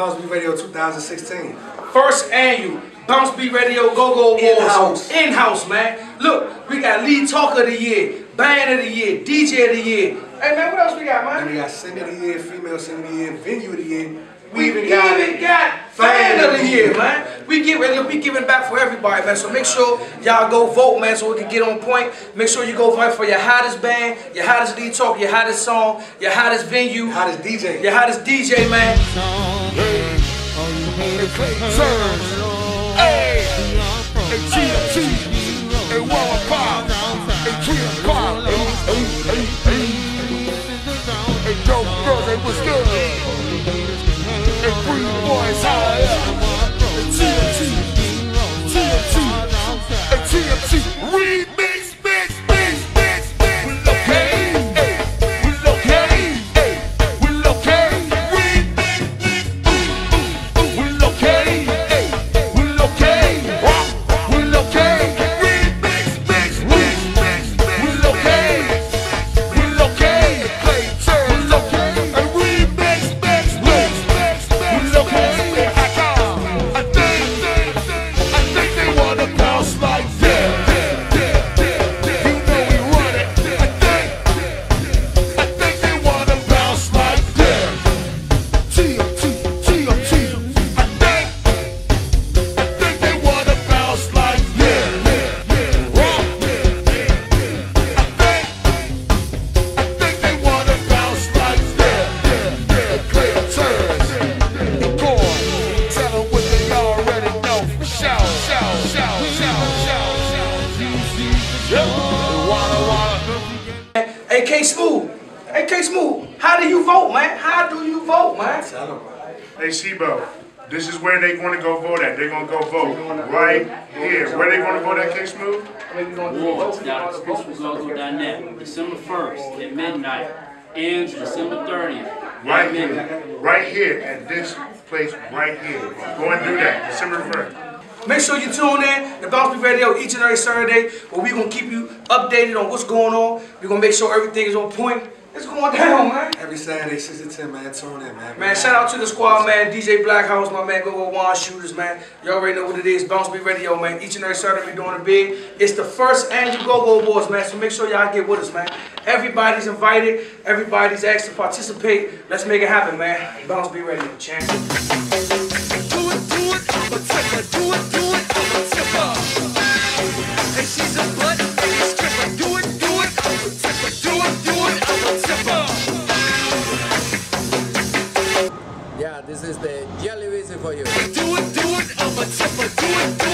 Bounce Beat Radio 2016. First annual Bounce Beat Radio Go Go Awards. In-house. In-house, man. Look, we got lead talker of the year, band of the year, DJ of the year. Hey, man, what else we got, And we got Singer of the Year, Female Singer of the Year, Venue of the Year. We even got, fan of the year, man. We give look, we giving back for everybody, man. So make sure y'all go vote, man, so we can get on point. Make sure you go vote for your hottest band, your hottest lead talk, your hottest song, your hottest venue, Hottest DJ. your hottest DJ, man. Hey, walla. Hey, K Smooth. Hey, K Smooth. How do you vote, man? How do you vote, man? Tell 'em. Hey, Sibo, this is where they going to go vote at. They're going to go vote right here. Where they going to vote at, King Smooth? Awards down at xclusivegogo.net, December 1st at midnight, ends December 30th Right here. Right here at this place right here. Go and do that. December 1st. Make sure you tune in to Bounce Beat Radio each and every Saturday, where we're gonna keep you updated on what's going on. We're gonna make sure everything is on point. It's going down, man. Every Saturday, 6 to 10, man. Tune in, man. Man, shout out to the squad, man. DJ Blackhouse, my man. Go go Wine Shooters, man. You all already know what it is. Bounce Beat Radio, man. Each and every Saturday, we're doing a big. It's the first annual Go Go Awards, man. So make sure y'all get with us, man. Everybody's invited. Everybody's asked to participate. Let's make it happen, man. Bounce Beat Radio, champ. Do it, do it. I'm a tipper. Do it, do it. I'm a tipper. And she's a this is the Jelly Weezy for you. Do it, do it, do it, do it.